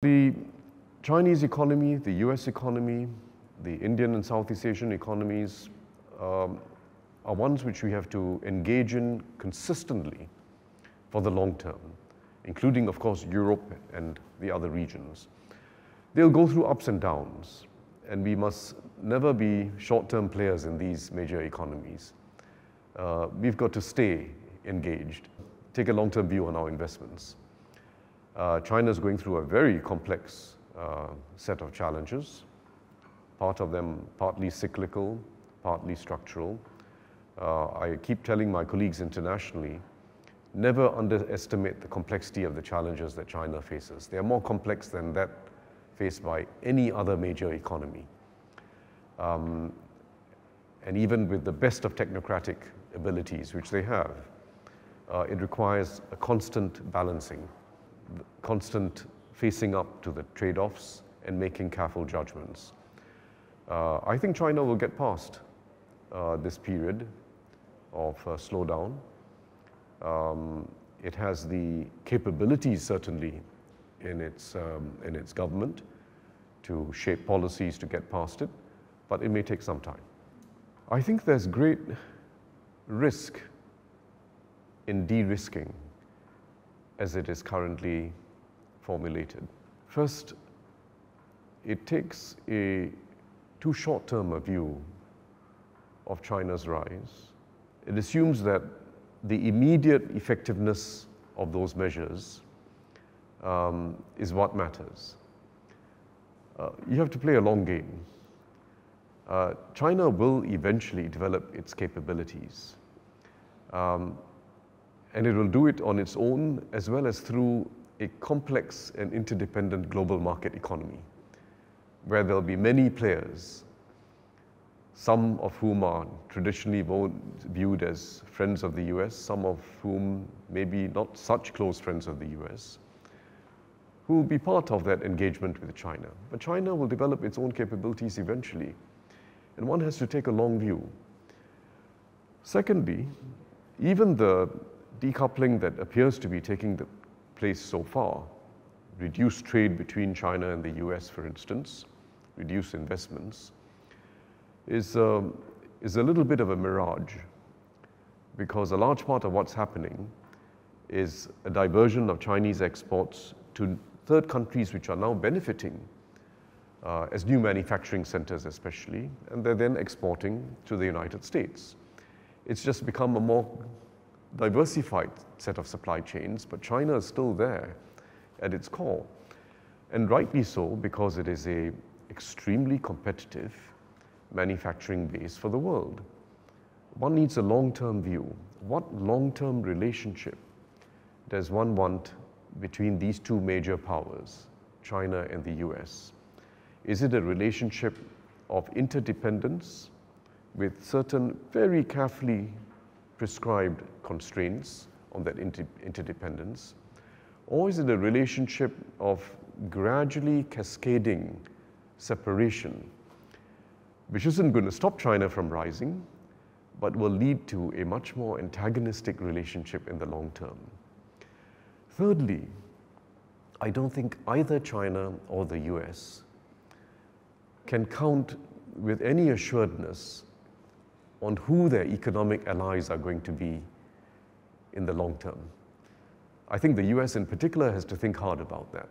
The Chinese economy, the US economy, the Indian and Southeast Asian economies um, are ones which we have to engage in consistently for the long term, including, of course, Europe and the other regions. They'll go through ups and downs, and we must never be short-term players in these major economies. Uh, we've got to stay engaged, take a long-term view on our investments. Uh, China is going through a very complex uh, set of challenges, part of them partly cyclical, partly structural. Uh, I keep telling my colleagues internationally, never underestimate the complexity of the challenges that China faces. They are more complex than that faced by any other major economy. Um, and even with the best of technocratic abilities, which they have, uh, it requires a constant balancing constant facing up to the trade-offs and making careful judgments. Uh, I think China will get past uh, this period of uh, slowdown. Um, it has the capabilities, certainly, in its, um, in its government to shape policies to get past it, but it may take some time. I think there's great risk in de-risking as it is currently formulated. First, it takes a too short-term a view of China's rise. It assumes that the immediate effectiveness of those measures um, is what matters. Uh, you have to play a long game. Uh, China will eventually develop its capabilities. Um, and it will do it on its own as well as through a complex and interdependent global market economy where there'll be many players, some of whom are traditionally viewed as friends of the US, some of whom maybe not such close friends of the US, who will be part of that engagement with China. But China will develop its own capabilities eventually, and one has to take a long view. Secondly, even the decoupling that appears to be taking the place so far, reduced trade between China and the US, for instance, reduce investments, is, um, is a little bit of a mirage because a large part of what's happening is a diversion of Chinese exports to third countries which are now benefiting uh, as new manufacturing centers especially, and they're then exporting to the United States. It's just become a more diversified set of supply chains, but China is still there at its core. And rightly so, because it is a extremely competitive manufacturing base for the world. One needs a long-term view. What long-term relationship does one want between these two major powers, China and the US? Is it a relationship of interdependence with certain very carefully prescribed constraints on that inter interdependence? Or is it a relationship of gradually cascading separation, which isn't going to stop China from rising, but will lead to a much more antagonistic relationship in the long term? Thirdly, I don't think either China or the US can count with any assuredness on who their economic allies are going to be in the long term. I think the US in particular has to think hard about that.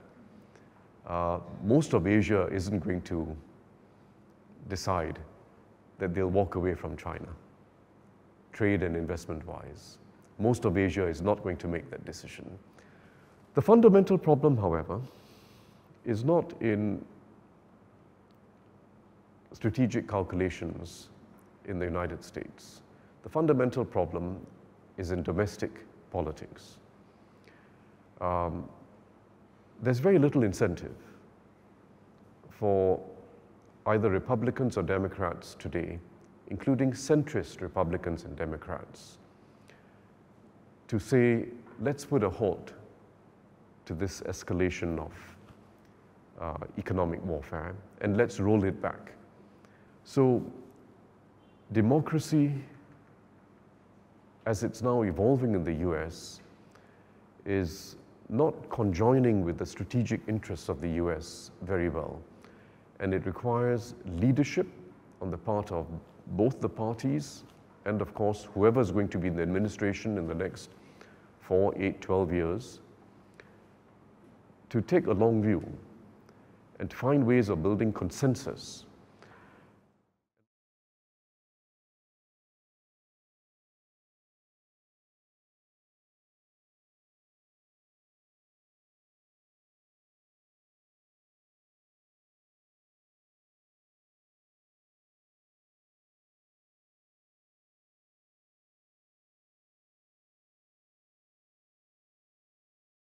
Uh, most of Asia isn't going to decide that they'll walk away from China, trade and investment wise. Most of Asia is not going to make that decision. The fundamental problem, however, is not in strategic calculations in the United States. The fundamental problem is in domestic politics. Um, there's very little incentive for either Republicans or Democrats today, including centrist Republicans and Democrats, to say, let's put a halt to this escalation of uh, economic warfare and let's roll it back. So democracy, as it's now evolving in the US, is not conjoining with the strategic interests of the US very well. And it requires leadership on the part of both the parties and, of course, whoever is going to be in the administration in the next four, eight, 12 years to take a long view and to find ways of building consensus